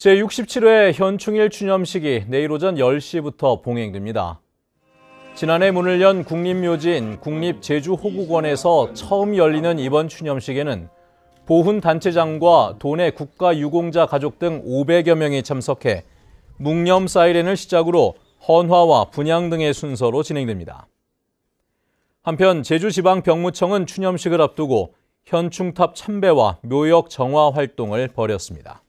제67회 현충일 추념식이 내일 오전 10시부터 봉행됩니다. 지난해 문을 연 국립묘지인 국립제주호국원에서 처음 열리는 이번 추념식에는 보훈 단체장과 도내 국가유공자 가족 등 500여 명이 참석해 묵념 사이렌을 시작으로 헌화와 분향 등의 순서로 진행됩니다. 한편 제주지방병무청은 추념식을 앞두고 현충탑 참배와 묘역 정화 활동을 벌였습니다.